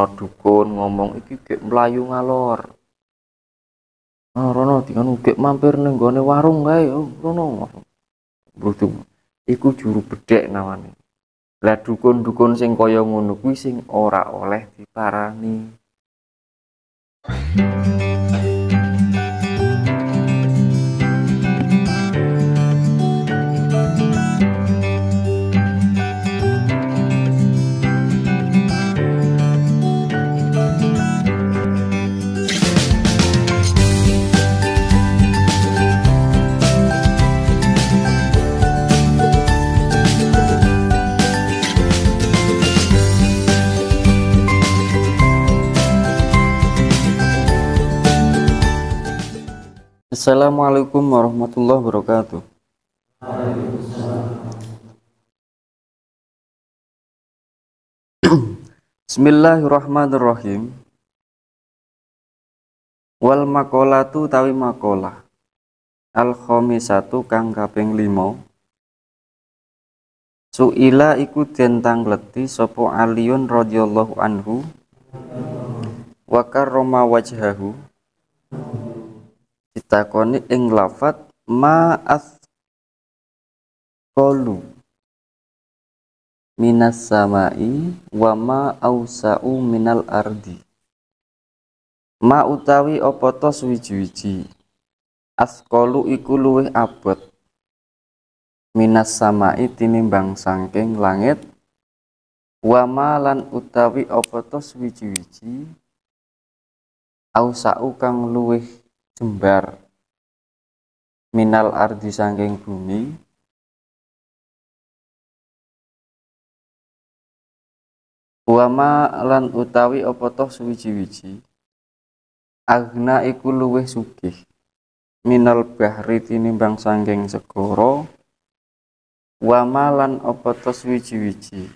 no dukun ngomong iki gek melayu ngalor. Ah rono dengan gek mampir ning gone warung kae. Oh rono. Brutu iku juru bedek namanya lah dukun-dukun sing kaya ngono kuwi sing ora oleh diparani Assalamualaikum warahmatullahi wabarakatuh. Bismillahirrahmanirrahim. Wal makolatu tawi makolah. Al satu kang kaping 5. Suila iku den tangleti sapa Aliun radhiyallahu anhu wa karrama wajhahu ditakoni ing lafat ma'as kolu minas samai wa ma ausa'u minal ardi. Ma utawi apa to suwiji-wiji? Askolu iku luwih abot. Minas samai tinimbang sangking langit. Wa ma lan utawi apa to suwiji-wiji? Ausa'u kang luwih jembar minal ardi sangking bumi. Wama lan utawi apa toh suwiji-wiji. Agna iku luwih sugih minal bahri tinimbang sangking segara. Wama lan apa toh suwiji-wiji.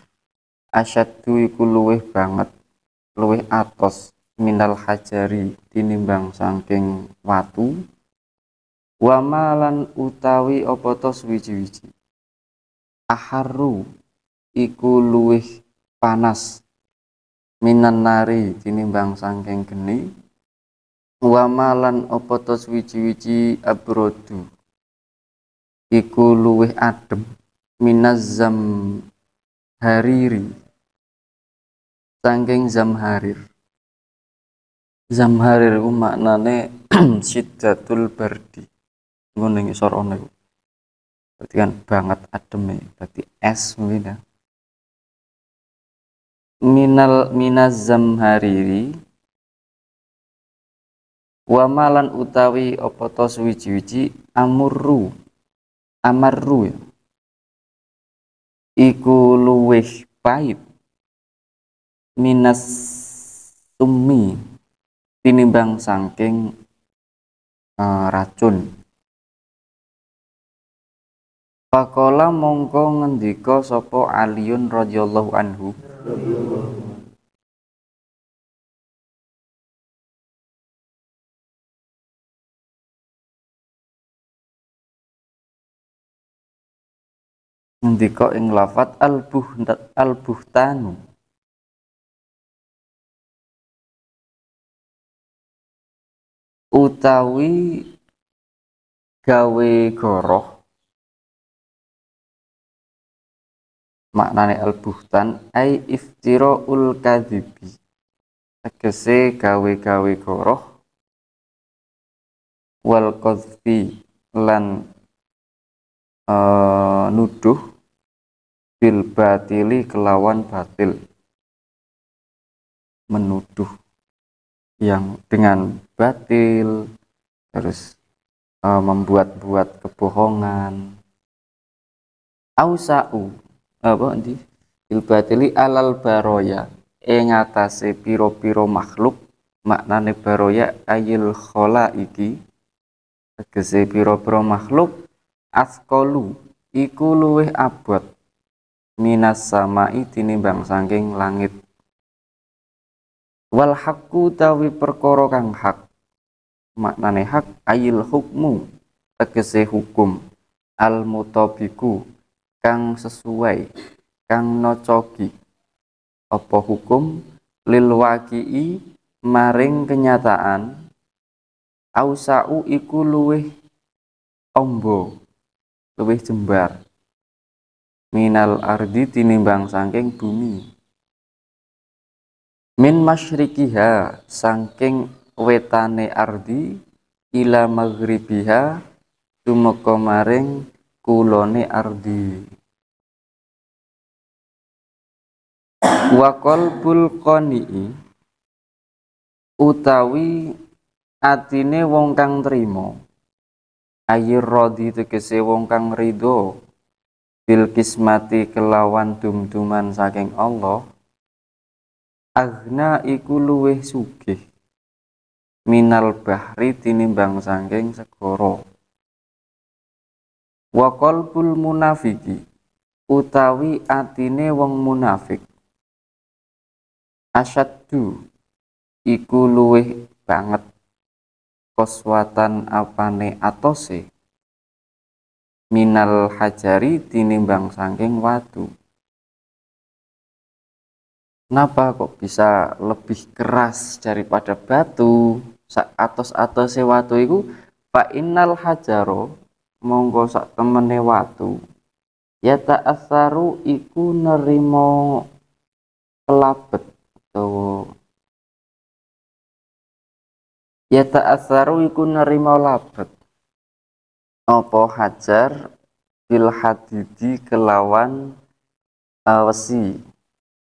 Asyaddu iku luwih banget luwih atos minal hajari tinimbang saking watu. Wamalan utawi apa to suwiji-wiji aharu iku luwih panas. Minan nari tinimbang saking geni. Wamalan apa to suwiji-wiji abrodu? Iku luwih adem. Minazam hariri. Saking zamharir Zamharir ku maknane syiddatul bardi. Ngono ning isor ono iku. Berarti kan banget ademe, berarti es mungkin ya. Minal minaz zamhariri wa malan utawi apa to suwiji-wiji amurru amarru ya. iku luwih pahit minas summi tinimbang saking uh, racun. Pakola mongko ngendika sapa Aliun radhiyallahu anhu. Ngendika ing lafat al-buh al-buhtanu utawi gawe goroh maknane al-buhtan ai ul kadhibi tegese gawe-gawe goroh wal qadfi lan uh, nuduh bil batili kelawan batil. Menuduh yang dengan batil terus uh, membuat-buat kebohongan. Ausau apa nanti? Bil batili alal baroya ing atase piro-piro makhluk maknane baroya ayil khola iki tegese piro-piro makhluk askolu iku luwih abot minas samai tinimbang saking langit wal haqqu tawi perkara kang hak. Maknane hak ayil hukmu tegese hukum. Al mutabiku kang sesuai kang nocogi. Apa hukum? Lil waqi'i maring kenyataan ausau iku luwih ombo luwih jembar. Minal ardi tinimbang saking bumi min masyrikiha saking wetane ardi ila maghribiha tumeka maring kulone ardi. Wa qalbul qani'i utawi atine wong kang trima ayir rodi tegese wong kang ridho bil kismati kelawan dum-duman saking Allah agna iku luweh sugih minal bahri tinimbang sangking segoro wa qalbul munafiki utawi atine wong munafik. Asyaddu iku luweh banget koswatan apane atose minal hajari tinimbang sangking watu Kenapa kok bisa lebih keras daripada batu? Atos-atos watu itu fa innal hajaro monggo sak temene watu ya ta'assaru iku nerimo kelabet atau ya ta'assaru iku nerimo labet apa hajar bil hadidi kelawan awasi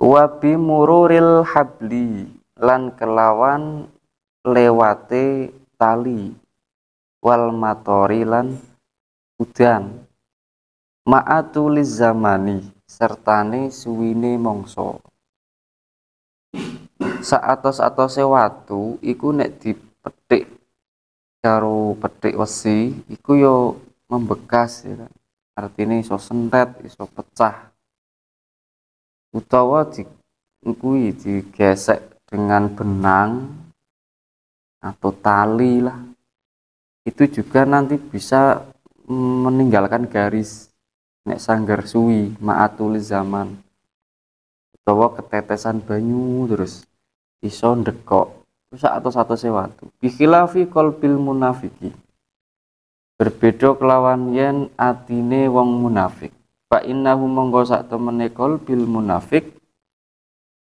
wabi mururil habli lan kelawan lewate tali wal matori lan udan. Ma'atuliz zamani sertane suwine mongso saatos-atose watu iku nek dipetik karo petik wesi iku yo membekas ya kan? Artinya iso sentet iso pecah utawa di kuwi digesek dengan benang atau tali lah. Itu juga nanti bisa meninggalkan garis nek sanggar suwi ma'atul zaman utawa ketetesan banyu terus iso ndekok atau satu sewatu. Bikhilafi kolbil munafiki. Berbeda kelawan yen atine wong munafik fa innahu monggo sak temene bil munafik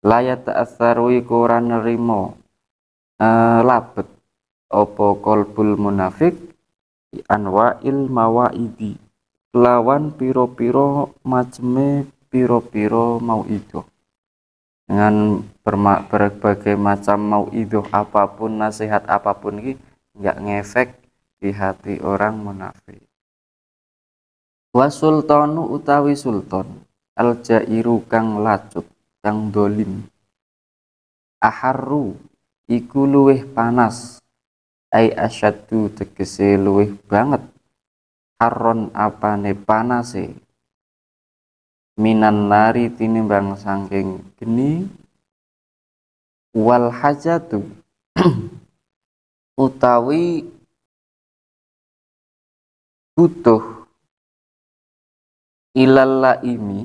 layat ta'assaru iku ora nerima uh, labet apa qalbul munafik anwa'il mawaidi lawan piro-piro maceme piro-piro mau itu dengan berbagai macam mau itu apa pun nasihat apa pun ini nggak ngefek di hati orang munafik wa sultanu utawi sultan al jairu kang lacut kang dolim. Aharru iku luweh panas. Ai asyaddu tegese luweh banget. Harron apane panase? Minan nari tinimbang sangking geni. Wal hajatu utawi butuh ilalla ini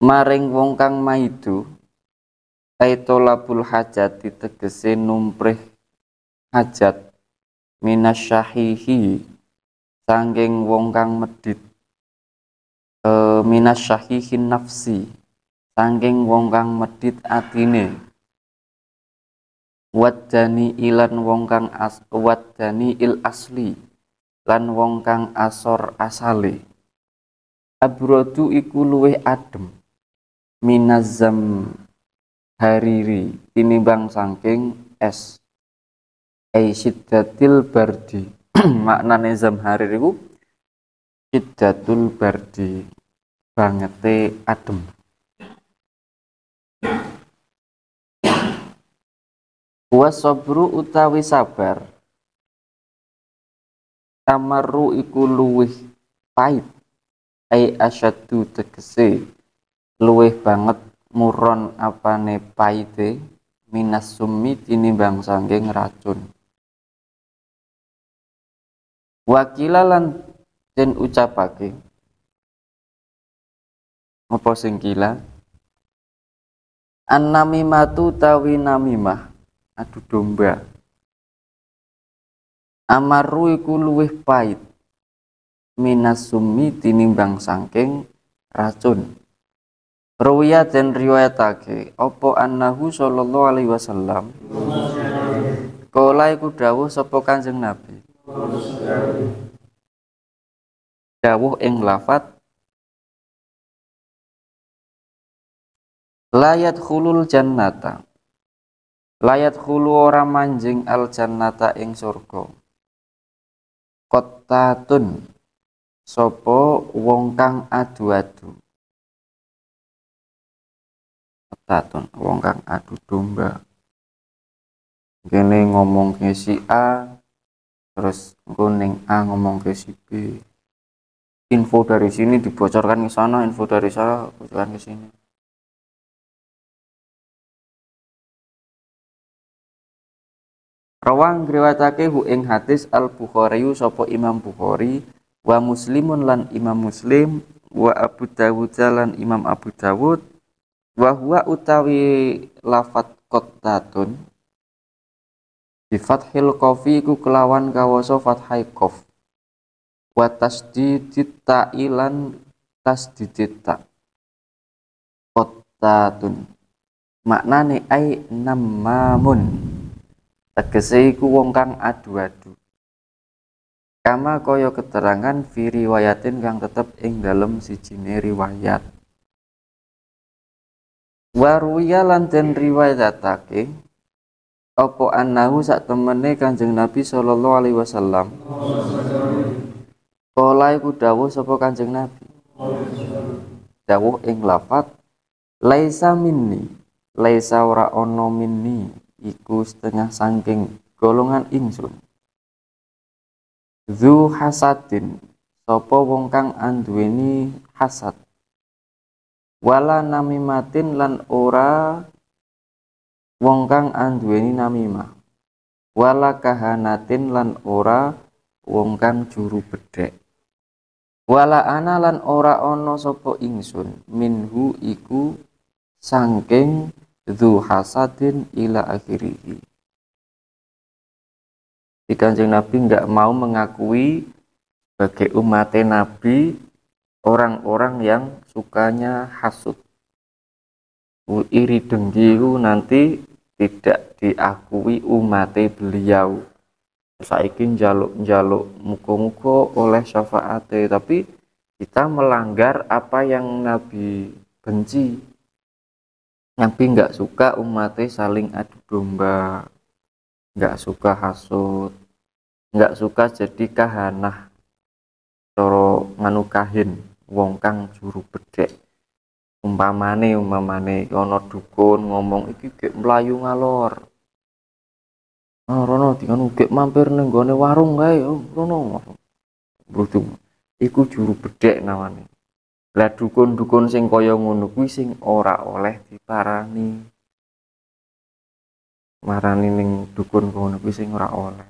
maring wong kang maidu labul hajat ditegese numprih hajat. Minasyahihi sangking wong kang medit. E, minasyahihin nafsi sangking wong kang medit atine wadani ilan wong kang as wadani il asli lan wong kang asor asale. Abrodu iku luweh adem. Minazam hariri tinimbang saking es. Ai syiddatil bardi. Maknane zam hariri iku syiddatul bardi. Bangete adem Wasabru utawi sabar. Tamaru iku luwih pahit. Ai asyadu tegese. Luwih banget muron apane paite minas summi tinimbang sanggeng racun. Wakila lan den ucapake. Apa sing gila? An-namimatu tawi namimah adu domba. Amaru iku luwih pait minas sumi tinimbang sangking racun. Ruwiya dan riwayatake opo annahu sallallahu alaihi wasallam? Kala iku dawuh sapa Kanjeng Nabi? Dawuh ing lafat layat khulul jannata layat khulu ora manjing al jannata ing surga. Kotatun sopo wong kang adu-adu. Kotatun wong kang adu domba. Kene ngomong ke si A terus kuning A ngomong ke si B. Info dari sini dibocorkan ke sana info dari sana bocorkan ke sini Rawang riwayatake hu ing hadis Al Bukhari sapa Imam Bukhari wa Muslimun lan Imam Muslim wa Abu Dawud lan Imam Abu Dawud wa huwa utawi lafat qattatun. Bi fathil qafi ku kelawan kawasa fathai qaf. Wa tasdidit ta'ilan tasdidit ta. Qattatun. Maknane ai namamun tegese iku wong kang adu-adu. Kama kaya keterangan fi riwayatin kang tetep ing dalem sijine riwayat. Waruya lan den riwayatake apa annahu sak temene Kanjeng Nabi sallallahu alaihi wasallam? Kala iku dawuh sapa Kanjeng Nabi? Dawuh ing lafat laisa minni laisa ora ana minni iku setengah sangking golongan ingsun. Zu hasadin sapa wong kang anduweni hasad. Wala namimatin lan ora wong kang anduweni namimah. Wala kahanatin lan ora wong kang juru bedhek. Wala ana lan ora ana sapa ingsun. Minhu iku sangking dzu hasadin ila akhirihi. Di kanjeng Nabi nggak mau mengakui sebagai umat Nabi orang-orang yang sukanya hasud. Iri dengki nanti tidak diakui umat beliau. Saiki jaluk-jaluk muko-muko oleh syafaat tapi kita melanggar apa yang Nabi benci Nabi nggak suka umatnya saling adu domba, nggak suka hasut, nggak suka jadi kahanah, coro nganukahin wong kang juru bedek. Umpamane umpamane ono dukun ngomong iki gek melayu ngalor. Ah rono dikanu gek mampir ning gone warung kae, oh, rono. Brutu. Iku juru bedek namanya. Lah dukun-dukun sing kaya ngono kuwi sing ora oleh diparani. Marani ning dukun ngono kuwi sing ora oleh.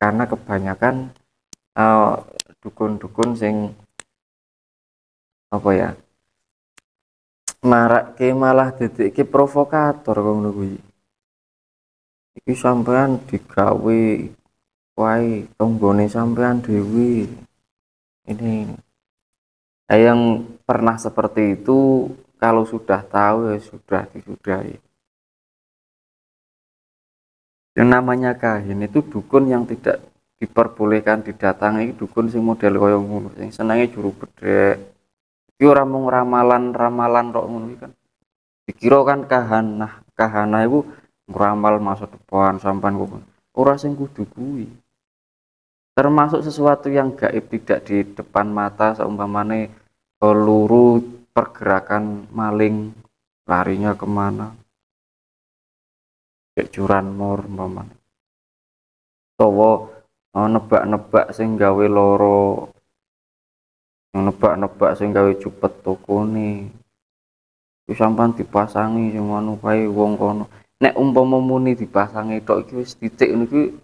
Karena kebanyakan uh, dukun-dukun sing apa ya? Marake malah dedekke provokator ngono kuwi. Iki sampean digawe wae tonggone sampean dewi. Ini Nah, yang pernah seperti itu kalau sudah tahu ya sudah disudahi. Yang namanya kahin itu dukun yang tidak diperbolehkan didatangi dukun sing model kaya ngono sing senenge juru bedhek. Iki ora mung ramalan-ramalan kok ngono kan. Dikira kan kahanah, kahanah itu ngeramal masa depan sampan kok. Ora sing kudu kuwi termasuk sesuatu yang gaib tidak di depan mata seumpamane peluru pergerakan maling larinya ke mana. Kayak curanmor umpamane. Towo oh, nebak-nebak sing gawe loro. Nebak-nebak sing gawe cupet toko nih sampan dipasangi sing kae wong kono. Nek umpama muni dipasangi tok iki wis titik niku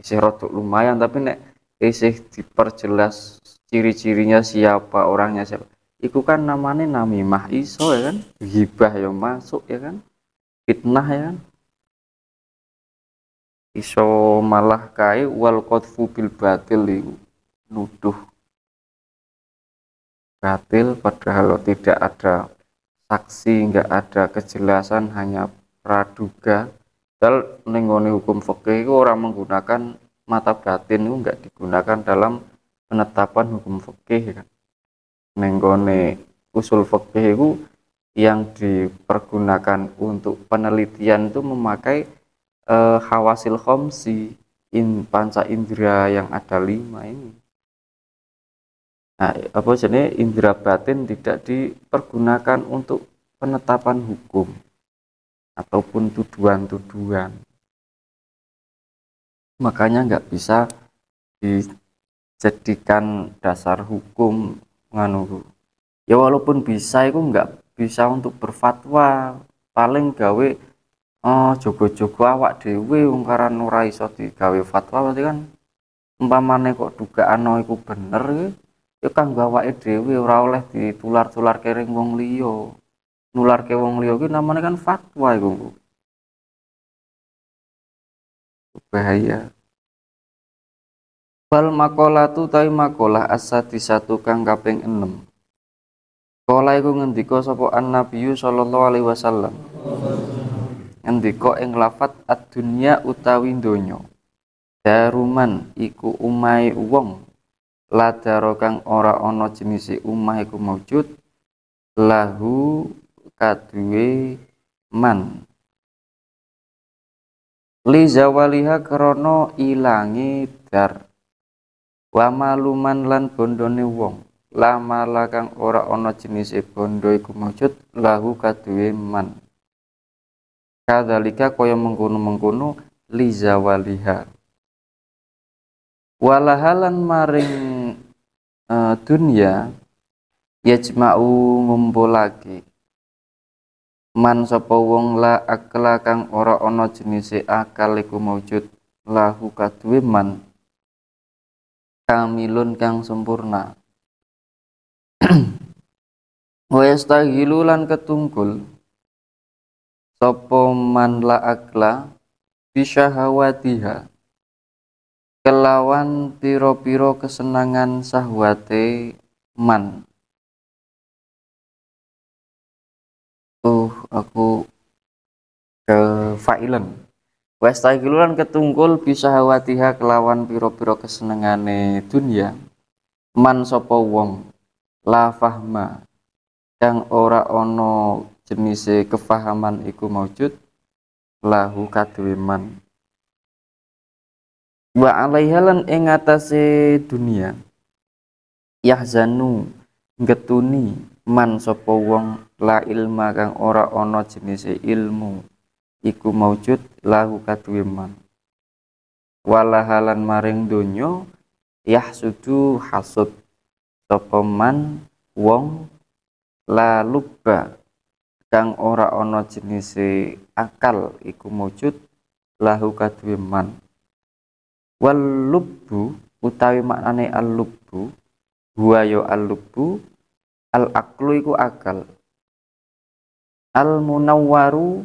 isih rodok lumayan tapi nek isih diperjelas ciri-cirinya siapa orangnya siapa. Iku kan namanya namimah iso ya kan? Gibah ya masuk ya kan? Fitnah ya kan? Iso malah kai wal qadfu bil batil iku nuduh batil padahal tidak ada saksi nggak ada kejelasan hanya praduga Padahal nenggone hukum fikih itu orang menggunakan mata batin itu nggak digunakan dalam penetapan hukum fikih kan. Nenggone usul fikih itu yang dipergunakan untuk penelitian itu memakai eh, hawasil khomsi in panca indera yang ada lima ini. Nah, apa jenis indera batin tidak dipergunakan untuk penetapan hukum ataupun tuduhan-tuduhan. Makanya nggak bisa dijadikan dasar hukum nganu. Ya walaupun bisa itu nggak bisa untuk berfatwa. Paling gawe oh, jogo-jogo awak dewe ungkaran ora iso digawe fatwa berarti kan umpamane kok dugaan iku bener ya kan awake dhewe ora oleh ditular-tular kering wong liya nular ke wong liya namanya kan fatwa iku. Bahaya. Bal tu tawi makolah asati satu kang kaping enem. Kola iku ngendika sapa an Nabi sallallahu alaihi wasallam. Ngendika ing lafat ad-dunya utawi donya. Daruman iku umai wong. Ladaro kang ora ana jenise umah iku maujud lahu kaduwe man. Li zawaliha krana ilangi dar. Wa maluman lan bondone wong. Lama lakang ora ana jenise bondo iku maujud lahu kaduwe man. Kadzalika kaya mengkono-mengkono li zawaliha. Walahalan maring uh, dunya yajma'u ngumpulake man sapa wong la akla kang ora ana jenise akal iku maujud lahu kaduwe man kamilun kang sempurna. Wa yastahilu lan ketungkul sapa man la akla bisyahawatiha kelawan piro-piro kesenangan sahwate man tuh aku ke failan Wastaikilulan ketungkul bisa hawatiha kelawan piro-piro kesenengane dunia. Man sopo wong? La fahma. Yang ora ono jenise kefahaman iku maujud lahu kadwe man. Wa alaihalan ing atase dunia. Yahzanu getuni man sapa wong la ilma kang ora ana jenise ilmu iku maujud lahu kaduwe man walahalan maring donya yahsudu hasud sapa man wong la lubba kang ora ana jenise akal iku maujud lahu kaduwe man wal lubbu utawi maknane al lubbu huwa ya al lubbu al aklu iku akal al munawwaru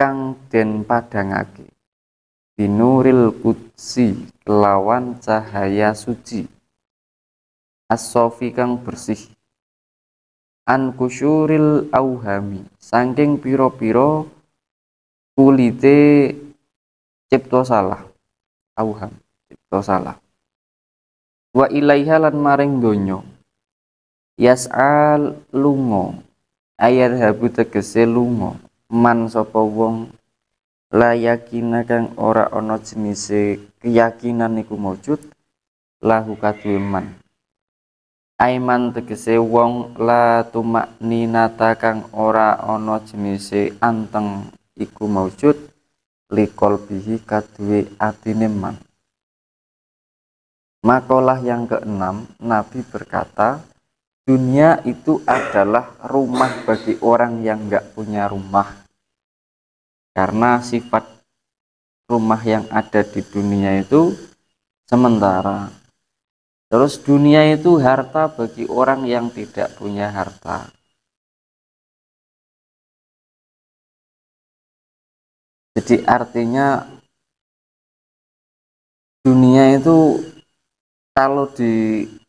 kang den padangake binuril kutsi kelawan cahaya suci. As-sofi kang bersih. An kusyuril auhami saking piro-piro kulite cipto salah. Auham cipto salah. Wa ilaiha lan maring donya. Yas'al lungo ayat habu tegese lungo man sapa wong la yakina kang ora ana jenise keyakinan iku maujud lahu kadhe man Aiman tegese wong la tumak ninata kang ora ana jenise anteng iku maujud likol bihi kadue atine man. Makalah yang keenam, Nabi berkata, dunia itu adalah rumah bagi orang yang nggak punya rumah karena sifat rumah yang ada di dunia itu sementara Terus dunia itu harta bagi orang yang tidak punya harta. Jadi artinya dunia itu kalau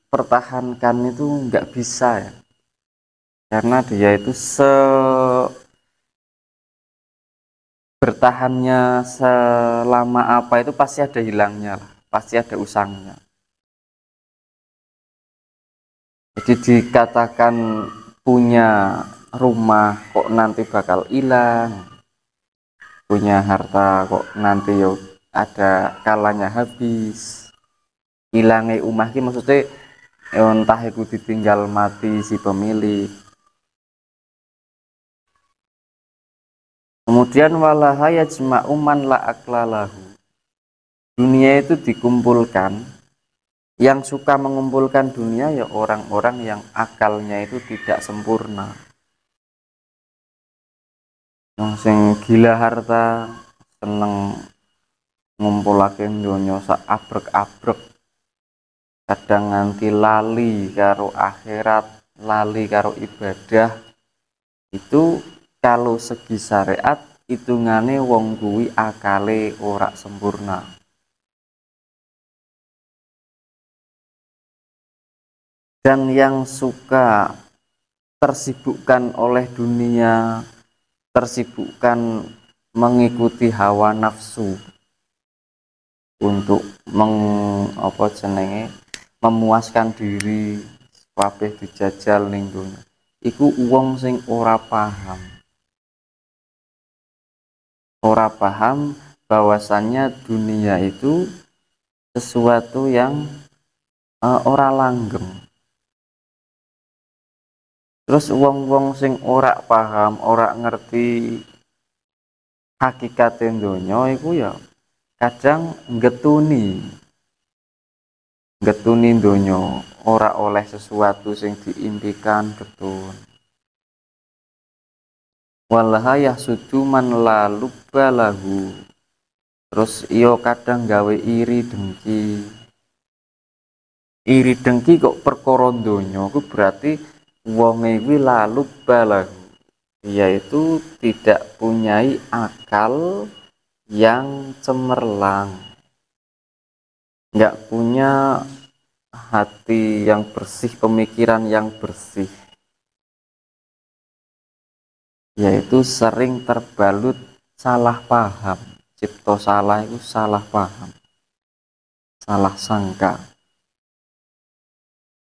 dipertahankan itu nggak bisa ya. Karena dia itu se bertahannya selama apa itu pasti ada hilangnya lah, pasti ada usangnya. Jadi dikatakan punya rumah kok nanti bakal hilang, punya harta kok nanti yo ada kalanya habis, hilangnya umah ini maksudnya entah itu ditinggal mati si pemilik. Kemudian walahaya jema'uman la aklalahu. Dunia itu dikumpulkan yang suka mengumpulkan dunia ya orang-orang yang akalnya itu tidak sempurna sing gila harta seneng ngumpulakin dunia sak abrek-abrek kadang nganti lali karo akhirat lali karo ibadah itu kalau segi syariat ngane wong kuwi akale ora sempurna. Dan yang suka tersibukkan oleh dunia tersibukkan mengikuti hawa nafsu untuk meng apa jenenge memuaskan diri kabeh dijajal ning dunia iku wong sing ora paham. Ora paham bahwasannya dunia itu sesuatu yang uh, ora langgeng. Terus wong-wong sing ora paham ora ngerti hakikat donya iku ya kadang getuni getuni donya ora oleh sesuatu sing diimpikan getun walahayah suduman lalu balahu terus iyo kadang gawe iri dengki. Iri dengki kok perkara donya ku berarti wong iki lalu balahu yaitu tidak punya akal yang cemerlang nggak punya hati yang bersih pemikiran yang bersih. Yaitu sering terbalut salah paham. Cipto salah itu salah paham. Salah sangka.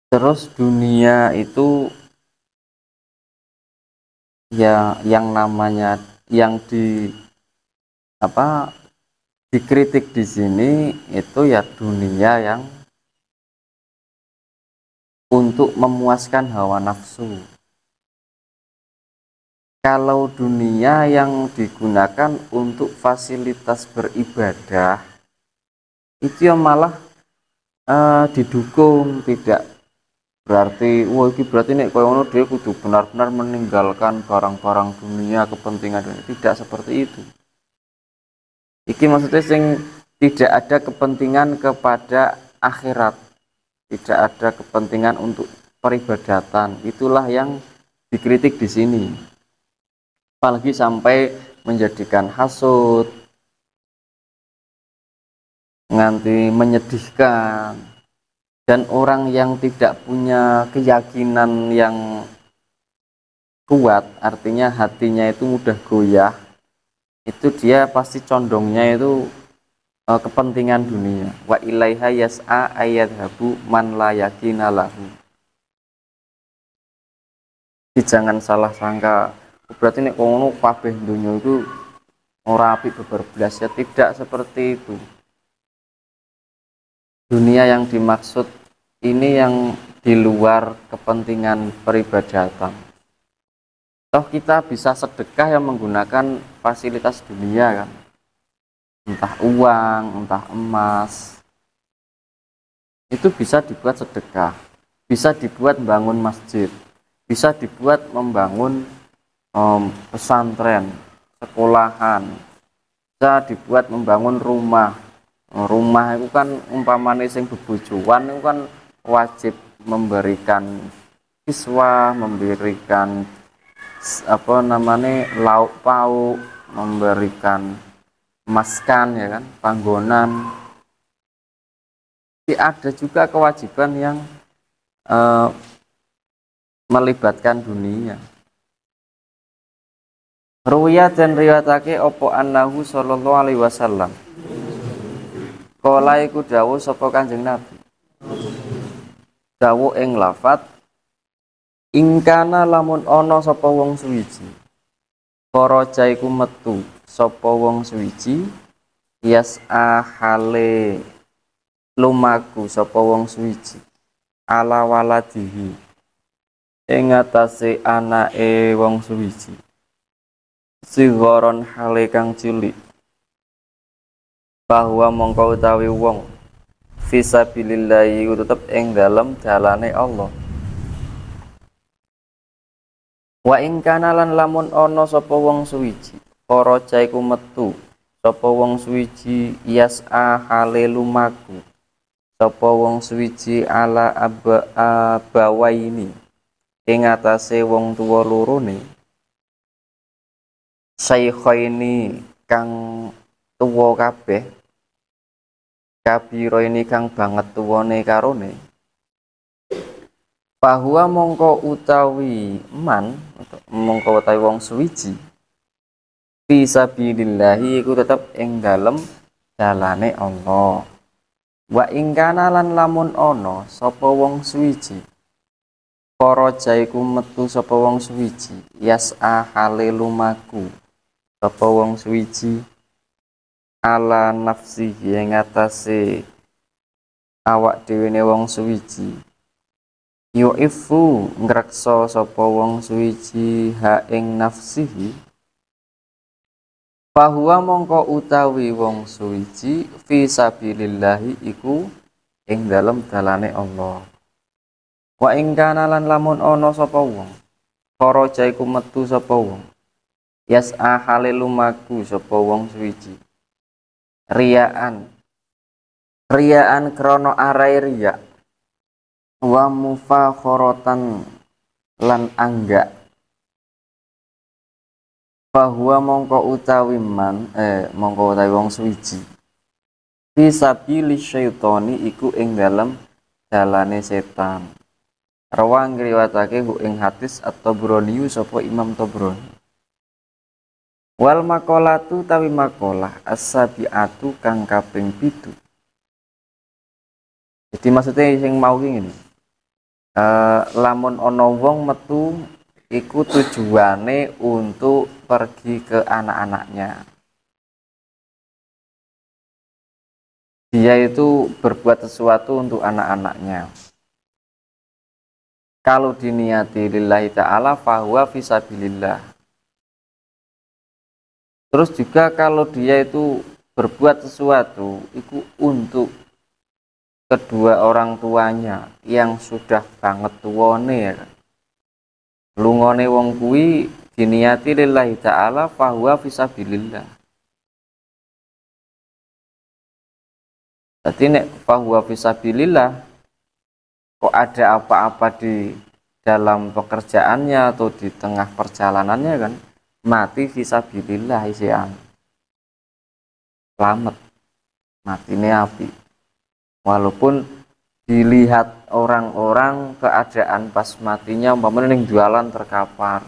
Terus dunia itu ya yang namanya yang di apa dikritik di sini itu ya dunia yang untuk memuaskan hawa nafsu. Kalau dunia yang digunakan untuk fasilitas beribadah itu yang malah uh, didukung tidak. Berarti wah ini berarti nek koyo dia kudu benar-benar meninggalkan barang-barang dunia kepentingan dunia. Tidak seperti itu iki maksudnya sing tidak ada kepentingan kepada akhirat. Tidak ada kepentingan untuk peribadatan. Itulah yang dikritik di sini. Apalagi sampai menjadikan hasut nganti menyedihkan. Dan orang yang tidak punya keyakinan yang kuat artinya hatinya itu mudah goyah itu dia pasti condongnya itu e, kepentingan dunia. Wa ilaiha yas'a habu man la yakina lahu. Jangan salah sangka. Berarti nek ngono kabeh dunia itu ora apik beberbelas ya tidak seperti itu. Dunia yang dimaksud ini yang di luar kepentingan peribadatan. Toh kita bisa sedekah yang menggunakan fasilitas dunia kan. Entah uang, entah emas. Itu bisa dibuat sedekah. Bisa dibuat membangun masjid. Bisa dibuat membangun um, pesantren, sekolahan. Bisa dibuat membangun rumah, rumah itu kan umpamane sing bebojoan itu kan wajib memberikan siswa memberikan apa namanya lauk pauk memberikan maskan ya kan panggonan. Ada juga kewajiban yang uh, melibatkan dunia. Ruya dan riwayatake opo annahu sallallahu alaihi wasallam? Kala iku dawuh sapa Kanjeng Nabi? Dawuh ing lafat Ingkana lamun ana sapa wong suwiji para iku metu sapa wong suwiji yas ahale lumaku sapa wong suwiji ala waladihi ing atase anake wong suwiji sigoron hale kang cilik bahwa mongko utawi wong fisabilillahi tetep ing dalem dalane Allah wa ing kana lamun ana sapa wong suwiji para iku metu sapa wong suwiji yas'a hale lumaku sapa wong suwiji ala aba abawaini ing atase wong tuwa loro ne saykhaini kang tuwa kabeh kabiro ini kang banget tuwane karone bahwa mongko utawi man mongko utawi wong suwiji bisa bilillahi iku tetep ing dalem dalane Allah. Wa ing lan lamun ana sapa wong suwiji para jaiku metu sapa wong suwiji yas'a hale lumaku sapa wong suwiji ala nafsi yang atase awak dhewe wong suwiji yu'ifu ngrekso sapa wong suwiji ha ing nafsihi. Bahwa mongko utawi wong suwiji fi sabilillahi iku ing dalem dalane Allah. Wa ing kana lan lamun ana sapa wong para iku metu sapa wong. Yas'a halilumaku sapa wong suwiji riaan riaan krono arai riya wa mufakhorotan lan angga bahwa mongko utawi man eh mongko utawi wong suwiji. Fisabili syaitoni iku ing dalam dalane setan. Rawang riwayatake ing hadis atau broniu sapa Imam Tobroni Wal makolatu tawi makolah asabiatu kang kaping pitu. Jadi maksudnya yang mau ini, uh, lamun ono wong metu iku tujuane untuk pergi ke anak-anaknya. Dia itu berbuat sesuatu untuk anak-anaknya. Kalau diniati lillahi ta'ala fahuwa fisabilillah Terus juga kalau dia itu berbuat sesuatu itu untuk kedua orang tuanya yang sudah banget tuwane ya kan. Lungone wong kuwi diniati lillahi ta'ala fahuwa fisabilillah. Jadi nek fahuwa fisabilillah kok ada apa-apa di dalam pekerjaannya atau di tengah perjalanannya kan mati visabilillah isian selamat mati ini api walaupun dilihat orang-orang keadaan pas matinya umpamanya ning jualan terkapar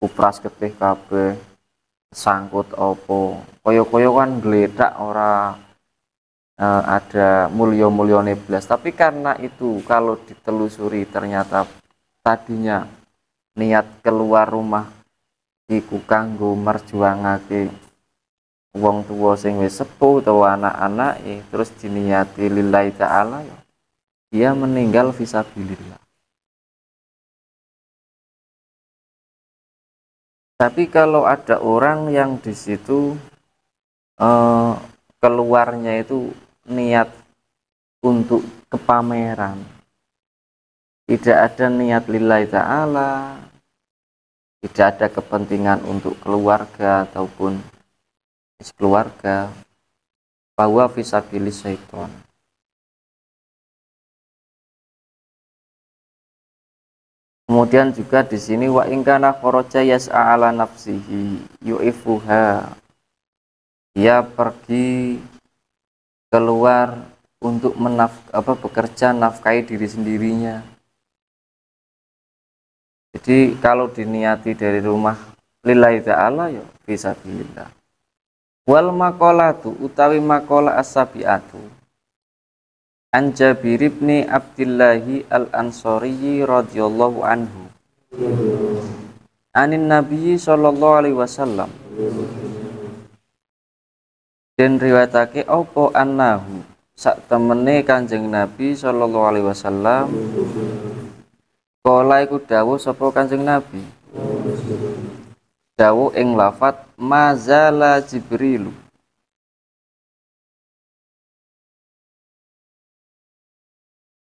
kupras ketih kabeh sangkut opo koyo-koyo kan geledak ora uh, ada mulio-mulio neblas tapi karena itu kalau ditelusuri ternyata tadinya niat keluar rumah iku kanggo merjuangake wong tuwa sing wis sepuh utawa anak-anak terus diniati lillahi taala ya dia meninggal visabilillah. Tapi kalau ada orang yang di situ eh, keluarnya itu niat untuk kepameran. Tidak ada niat lillahi ta'ala tidak ada kepentingan untuk keluarga ataupun keluarga bahwa visabilis syaiton Kemudian juga di sini wa ingkana kharaja yas'a ala nafsihi yu'ifuha. Dia pergi keluar untuk menaf apa bekerja nafkahi diri sendirinya. Jadi kalau diniati dari rumah lillahi ta'ala ya bisa bilillah. Wal makolatu utawi makola as-sabiatu An Jabir ibn Abdillahi al-Ansari radhiyallahu anhu. Anin Nabi sallallahu alaihi wasallam. Dan riwayatake opo annahu sak temene Kanjeng Nabi sallallahu alaihi wasallam kala iku dawuh sapa Kanjeng Nabi. Dawuh ing lafat mazala Jibrilu.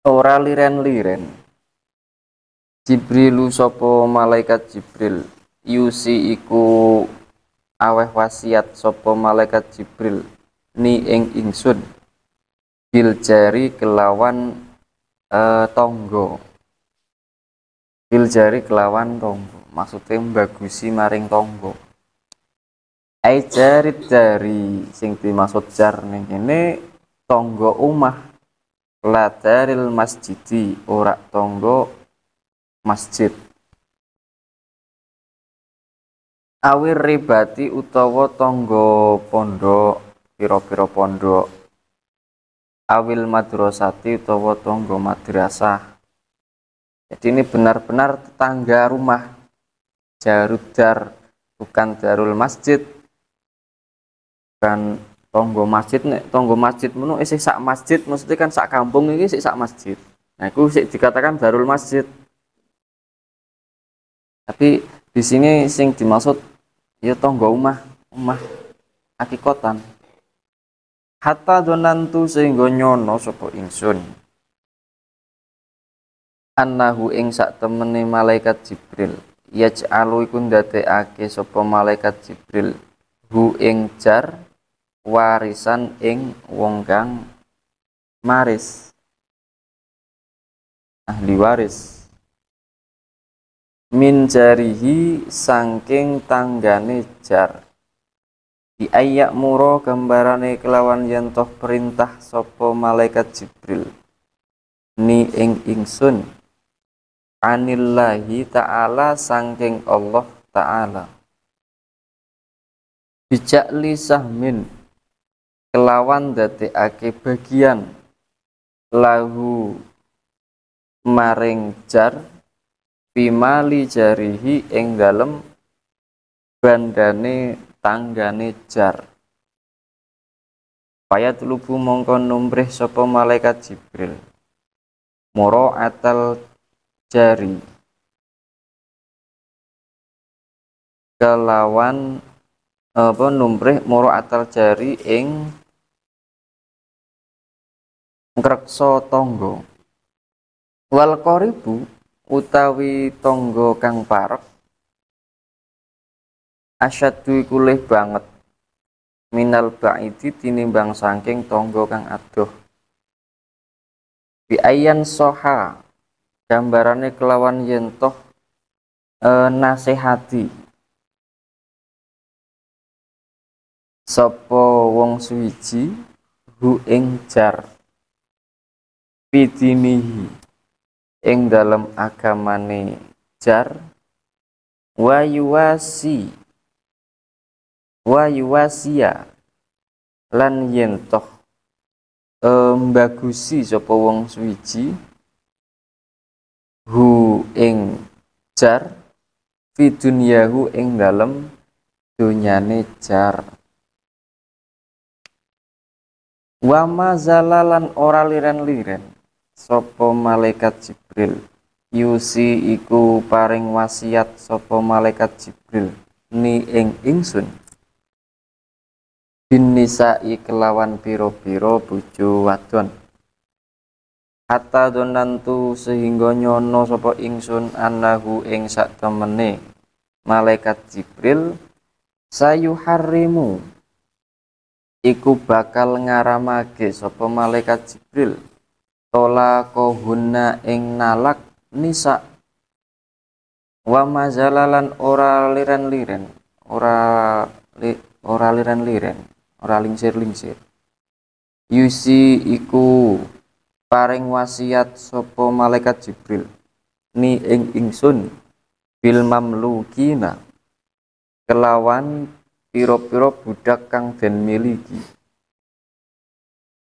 Ora liren-liren. Jibrilu sopo malaikat Jibril? Yusi iku aweh wasiat sopo malaikat Jibril? Ni ing ingsun. Bil jari kelawan uh, tonggo. Bil jari kelawan tonggo maksudnya bagusi maring tonggo ai jarit jari sing dimaksud jar ning kene tonggo umah lataril masjidi ora tonggo masjid. Awir ribati utawa tonggo pondok piro-piro pondok. Awil madrasati utawa tonggo madrasah. Jadi ini benar-benar tetangga rumah jarudar bukan darul masjid. Bukan tonggo masjid nek tonggo masjid menu isih sak masjid maksudnya kan sak kampung ini sih sak masjid. Nah itu sih dikatakan darul masjid. Tapi di sini sing dimaksud ya tonggo umah umah akikotan hatta donantu sehingga nyono sopo ingsun. Annahu ing sak temene malaikat Jibril yaj'alu iku ndadekake sapa malaikat Jibril. Hu ing jar warisan ing wong kang maris. Ahli waris. Min jarihi sangking tanggane jar. Di ayak muro gambarane kelawan yentoh perintah sopo malaikat Jibril. Ni ing ingsun anillahi ta'ala sangking Allah ta'ala. Bijak li sahmin kelawan ake bagian. Lahu maring jar pimali jarihi ing dalem bandane tanggane jar. Payat lubu mongko numrih sapa malaikat Jibril. Moro atal jari. Kelawan apa numrih moro atal jari ing ngrekso tonggo wal koribu utawi tonggo kang parek asyadu iku banget. Minal ba'idi tinimbang saking tonggo kang adoh. Bi ayan soha gambarane kelawan yentoh e, nasehati sapa wong suwiji hu ing jar. Bidinihi ing dalam agamane jar. Wa yuwasi wa yuwasia lan yen toh mbagusi wong suwiji hu ing jar fi dunyahu ing dalem dunyane jar. Wa mazalalan ora liren-liren Sopo malaikat Jibril? Yusi iku paring wasiat sopo malaikat Jibril ni ing ingsun. Bin nisa'i kelawan piro-piro bojo wadon hatta donantu sehingga nyono sopo ingsun anahu ing sak temene malaikat Jibril sayu harimu iku bakal ngaramage sopo malaikat Jibril. Tola kohuna ing nalak nisa. Wa mazalalan ora liren-liren. Ora li, ora liren-liren. Ora lingsir-lingsir. Yusi iku paring wasiat sapa malaikat Jibril ni ing ingsun bil mamlukina. Kelawan piro-piro budak kang den miliki.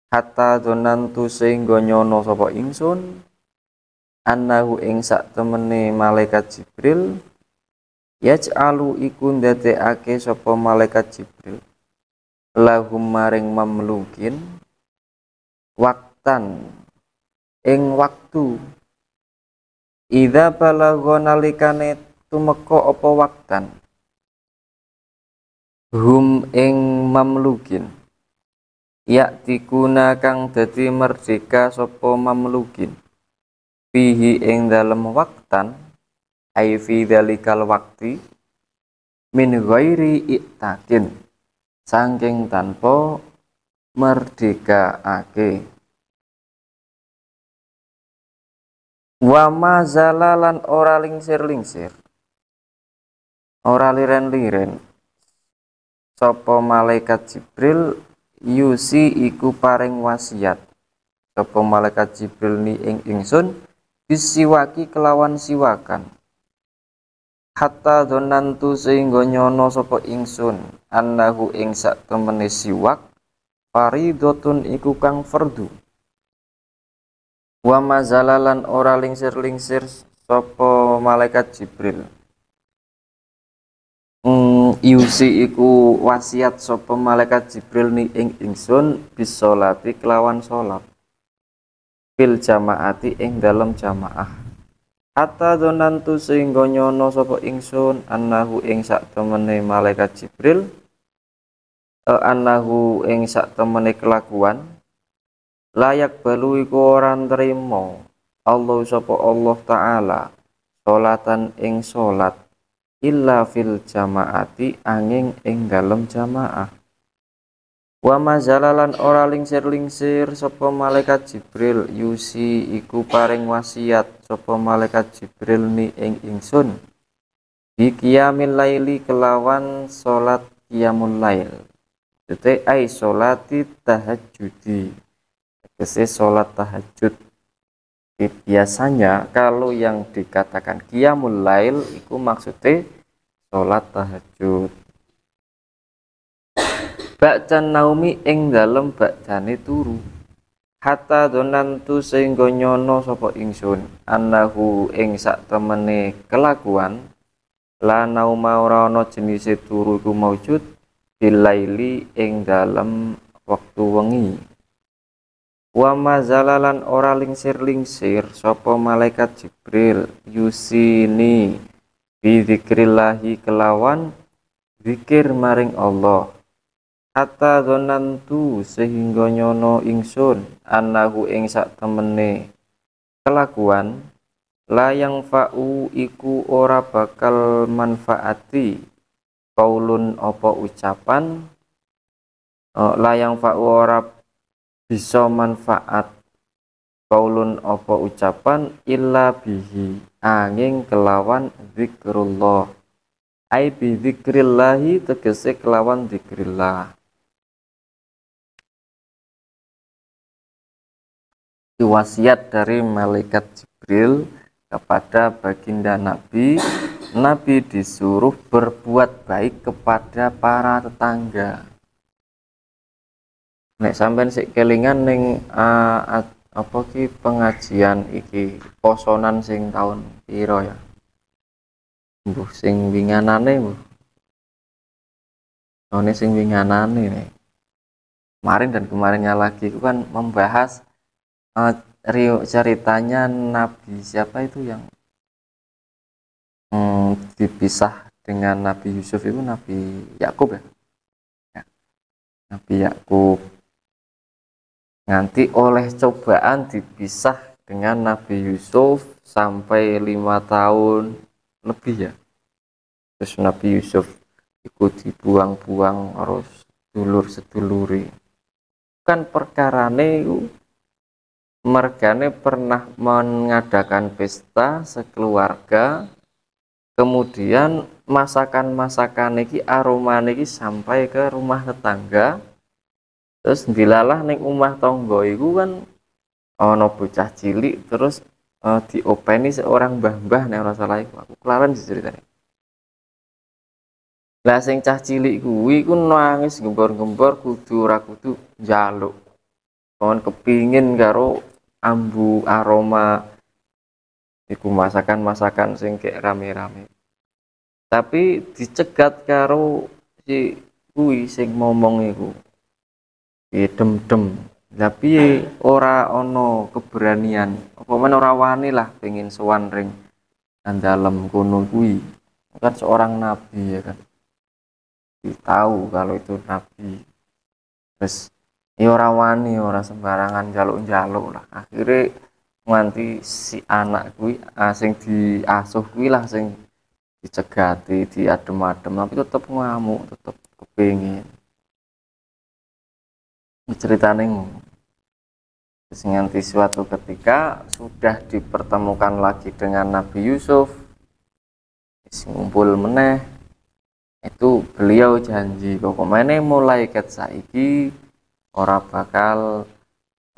Hatta donantu sehingga nyono sapa ingsun annahu ing sak temene malaikat Jibril yaj'alu iku ndadekake sapa malaikat Jibril lahum maring mamlukin waktan ing waktu. Ida balagha nalikane tumeka apa waktan? Hum ing mamlukin. Yaktikuna kang dadi merdeka sapa mamlukin. Fihi ing dalem waktan ai fi wakti min ghairi iktakin saking tanpa merdeka ake wa mazalalan ora lingsir-lingsir. Ora liren-liren. Sapa malaikat Jibril yusi iku paring wasiat. Sapa malaikat Jibril ni ing ingsun bisiwaki kelawan siwakan. Hatta donantu sehingga nyono sapa ingsun annahu ing sak temene siwak faridotun iku kang fardu wa mazalalan ora lingsir-lingsir sapa malaikat Jibril. Mm, yusi iku wasiat sapa malaikat Jibril ni ing ingsun bisolati kelawan salat. Fil jamaati ing dalam jamaah. Hatta donantu sehingga nyono sapa ingsun annahu ing sak temene malaikat Jibril eh, annahu ing sak temene kelakuan layak balu iku ora nrimo. Allah sapa Allah taala salatan ing salat illa fil jamaati angin ing dalam jamaah. Wa mazalalan ora lingsir-lingsir sapa malaikat Jibril yusi iku paring wasiat sapa malaikat Jibril ni ing ingsun. Di qiyamil laili kelawan salat qiyamul lail. Jadi ai salati tahajudi Tegese salat tahajud. Biasanya kalau yang dikatakan qiyamul lail itu maksudnya salat tahajud. Bakcan naumi ing dalem bakcane turu. Hatta donantu sehingga nyono sapa ingsun annahu ing sak temene kelakuan la nauma ora ana jenise turu iku maujud bilaili ing dalem wektu wengi wa mazalalan ora lingsir-lingsir sapa malaikat Jibril yusini bi kelawan zikir maring Allah. Hatta zonantu sehingga nyono ingsun anahu ing sak temene kelakuan layang fa'u iku ora bakal manfaati kaulun opo ucapan uh, layang fa'u ora bisa manfaat. Kaulun opo ucapan? Illa bihi angin kelawan zikrullah. Ai bi zikrillahi tegese kelawan zikrillah. Wasiat dari malaikat Jibril kepada baginda Nabi. Nabi disuruh berbuat baik kepada para tetangga nek sampean sik kelingan ning uh, apa ki pengajian iki posonan sing tahun piro ya mbuh sing winganane mbuh Ini sing winganane nih. Kemarin dan kemarinnya lagi itu kan membahas uh, ceritanya Nabi siapa itu yang hmm, dipisah dengan Nabi Yusuf itu Nabi Yakub ya? ya Nabi Yakub nanti oleh cobaan dipisah dengan Nabi Yusuf sampai lima tahun lebih ya. Terus Nabi Yusuf ikut dibuang-buang harus dulur seduluri. Kan perkara itu mergane pernah mengadakan pesta sekeluarga kemudian masakan-masakan iki aroma niki sampai ke rumah tetangga terus dilalah neng rumah tonggo iku kan ono bocah cilik terus uh, diopeni seorang mbah-mbah nek ora salah iku. Aku kelaren ceritanya lah sing cah cilik kuwi ku nangis gembor-gembor kudu ora kudu njaluk. Kon kepingin karo ambu aroma iku masakan-masakan sing kayak rame-rame. Tapi dicegat karo si kuwi sing ngomong iku dem-dem. Tapi ora ono keberanian. Apa men ora wani lah pengen sowan ring dalam kono kuwi. Kan seorang nabi ya kan? Tahu kalau itu nabi. Terus ya ora wani ora sembarangan jaluk-jaluk lah. Akhirnya nganti si anak kuwi asing ah, diasuh kuwi lah sing dicegati diadem-adem tapi tetep ngamuk tetep kepingin ceritanya terus nganti suatu ketika sudah dipertemukan lagi dengan Nabi Yusuf ngumpul meneh itu beliau janji pokoknya mulai ket saiki ora bakal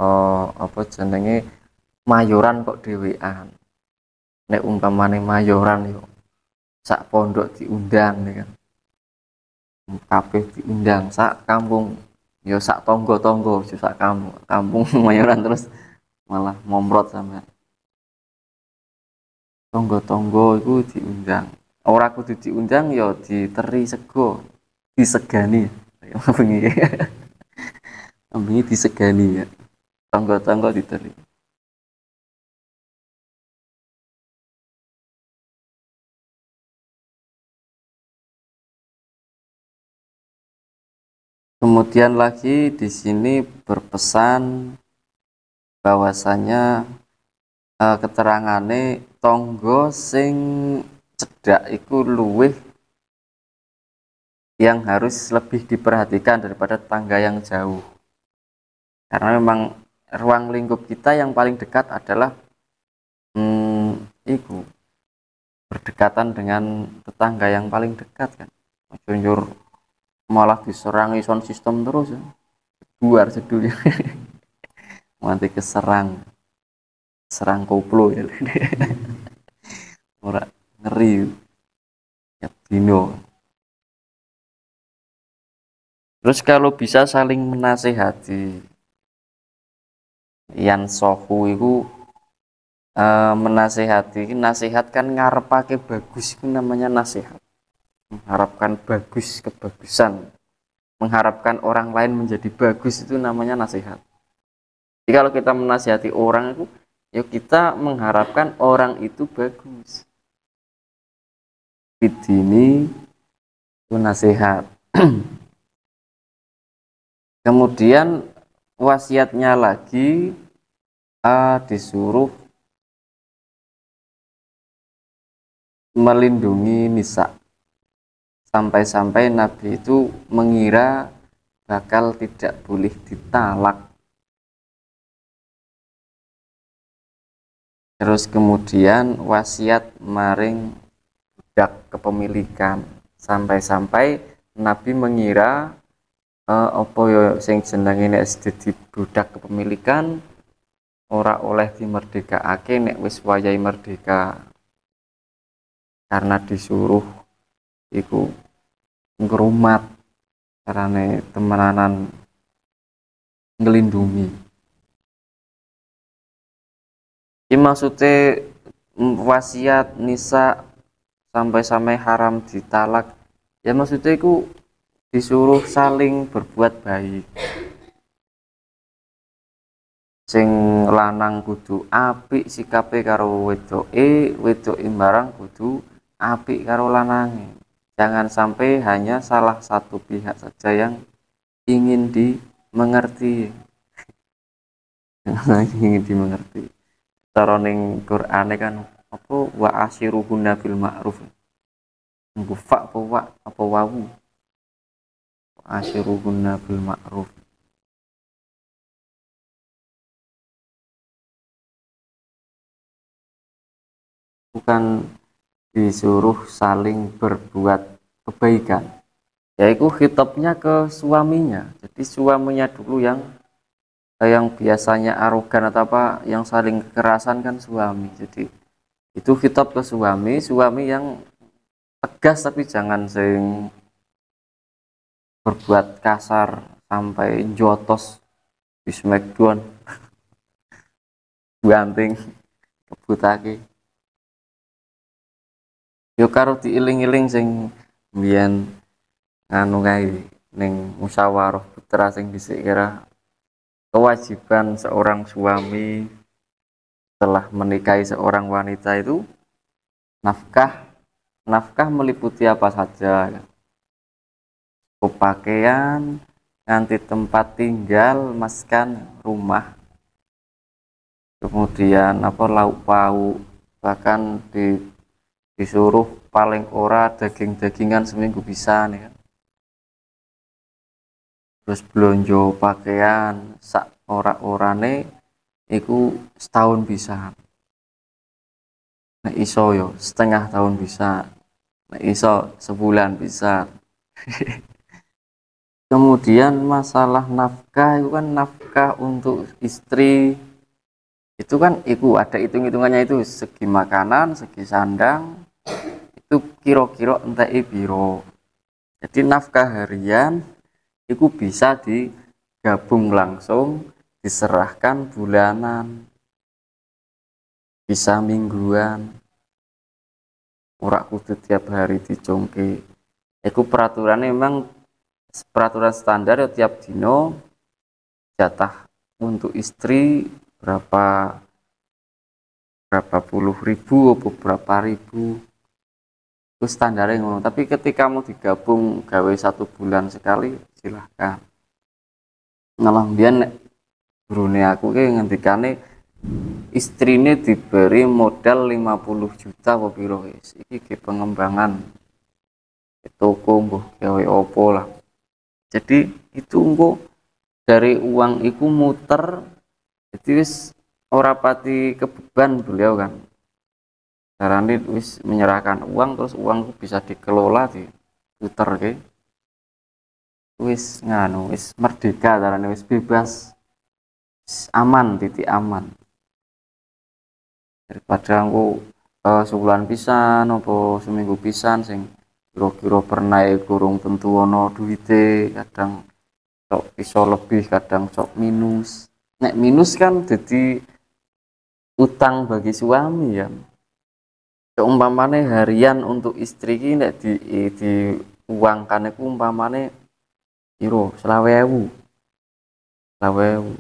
oh, apa jenenge mayoran kok dhewean nek umpamane mayoran yo sak pondok diundang ya kan? Kabeh diundang sak kampung yo sak tonggo-tonggo sak kampung kampung mayoran terus malah momrot sama tonggo-tonggo itu diundang. Ora kudu diundang yo diteri sego disegani. Bengi bengi disegani ya. Tonggo-tonggo diteri Kemudian lagi di sini berpesan bahwasanya uh, keterangane tonggo sing cedak iku luwih yang harus lebih diperhatikan daripada tangga yang jauh. Karena memang ruang lingkup kita yang paling dekat adalah hmm, itu berdekatan dengan tetangga yang paling dekat kan. Jujur malah diserangi sound system terus ya. buar sedulnya nanti keserang. Serang koplo ya. Ora ngeri. Ya dino. Terus kalau bisa saling menasehati. Yang sohu itu uh, menasehati. Nasihat kan ngarepake bagus itu namanya nasihat mengharapkan bagus kebagusan mengharapkan orang lain menjadi bagus itu namanya nasihat. Jadi kalau kita menasihati orang itu ya kita mengharapkan orang itu bagus. Ini itu nasihat. Kemudian wasiatnya lagi uh, disuruh melindungi nisa sampai-sampai Nabi itu mengira bakal tidak boleh ditalak. Terus kemudian wasiat maring budak kepemilikan. Sampai-sampai Nabi mengira uh, apa yo sing jenenge nek dadi budak kepemilikan? Ora oleh dimerdekaake nek wis wayahe merdeka. Karena disuruh iku ngerumat karena temenanan ngelindungi. Ini maksudnya wasiat nisa sampai-sampai haram ditalak. Ya maksudnya itu disuruh saling berbuat baik. Sing lanang kudu apik sikape karo wedoke wedoke barang kudu apik karo lanange Jangan sampai hanya salah satu pihak saja yang ingin dimengerti. ingin dimengerti. Cara ning Qur'ane kan apa wa asyiruhunna bil ma'ruf. Ngufa apa wa apa wawu. Wa asyiruhunna bil ma'ruf. Bukan disuruh saling berbuat kebaikan yaitu hitopnya ke suaminya. Jadi suaminya dulu yang yang biasanya arogan atau apa yang saling kekerasan kan suami. Jadi itu hitop ke suami suami yang tegas tapi jangan sing berbuat kasar sampai jotos di smackdown. Banting kebutake yo karo diiling-iling sing mbiyen nganu kae ning musyawarah putra sing dhisik kira kewajiban seorang suami setelah menikahi seorang wanita itu nafkah nafkah meliputi apa saja pakaian nanti tempat tinggal maskan rumah. Kemudian apa lauk pauk bahkan di, disuruh paling ora daging-dagingan seminggu bisa nih kan. Terus belonjo pakaian sak ora-orane iku setahun bisa. Nah iso yo setengah tahun bisa. Nah iso sebulan bisa. Kemudian masalah nafkah itu kan nafkah untuk istri. Itu kan itu ada hitung-hitungannya itu segi makanan segi sandang itu kiro-kiro entah biro jadi nafkah harian itu bisa digabung langsung diserahkan bulanan bisa mingguan. Urak kudu tiap hari dicongke. Itu peraturannya memang peraturan standar ya tiap dino jatah untuk istri berapa berapa puluh ribu atau berapa ribu itu standarnya ngono. Tapi ketika mau digabung gawe satu bulan sekali silahkan. Ngalah biar Brunei aku ke ngendikane ini diberi modal 50 juta apa piro. Wis iki pengembangan. Toko mbuh gawe opo lah. Jadi itu engko dari uang itu muter. Jadi wis ora pati kebeban beliau kan carane wis menyerahkan uang terus uang bisa dikelola di puter ke wis nganu wis merdeka carane wis bebas. Wis aman titik aman. Daripada aku uh, sebulan pisan apa seminggu pisan sing kira-kira pernah kurung tentu ono duite kadang sok iso lebih kadang sok minus. Nek minus kan jadi utang bagi suami ya umpamane harian untuk istri ini nek di di uang kan itu umpamane iro selawe ewu selawe ewu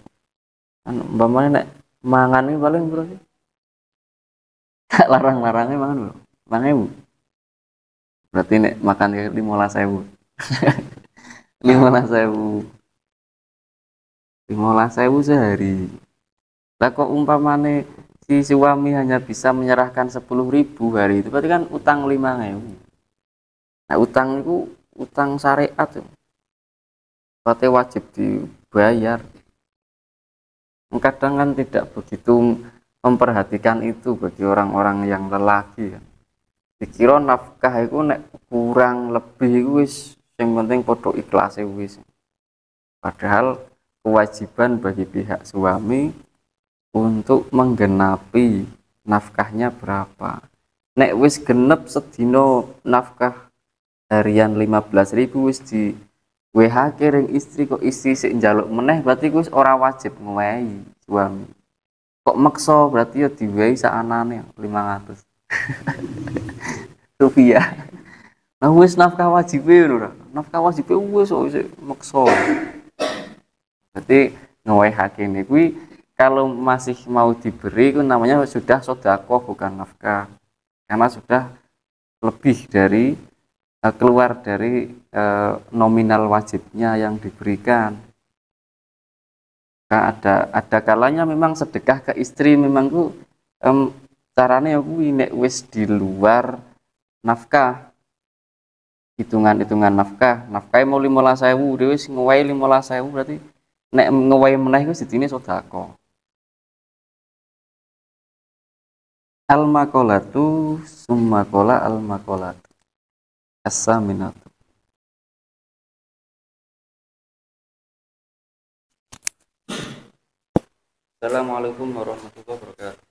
kan umpamane nek mangan ini paling berapa larang-larangnya mangan bro. Mangan ewu berarti nek makan ya lima sewu lima sewu sehari. Lah kok umpamane si suami hanya bisa menyerahkan sepuluh ribu hari itu. Berarti kan utang lima ribu. Nah utang itu utang syariat berarti wajib dibayar. Kadang kan tidak begitu memperhatikan itu bagi orang-orang yang lelaki. Kan dikira nafkah itu nek kurang lebih wis yang penting podo ikhlas wis. Padahal kewajiban bagi pihak suami untuk menggenapi nafkahnya berapa? Nek wis genep sedino nafkah harian 15.000 wis di WH kiring istri kok istri sik njaluk meneh berarti wis ora wajib ngewehi suami. Kok maksa berarti ya diwehi sak anane 500 rupiah. Nah wis nafkah wajib ngono nafkah wajib wis wis maksa. Berarti ngawai hakim kuwi kalau masih mau diberi itu namanya sudah sodako bukan nafkah. Karena sudah lebih dari eh, keluar dari eh, nominal wajibnya yang diberikan. Nah, ada ada kalanya memang sedekah ke istri memang tuh um, caranya aku nek wis di luar nafkah. Hitungan-hitungan nafkah. Nafkah mau lima sewu dia wis ngewai lima sewu berarti nek ngewai meneh itu sini sodako al makolatu summa kola al makolatu as-saminatu. Assalamualaikum warahmatullahi wabarakatuh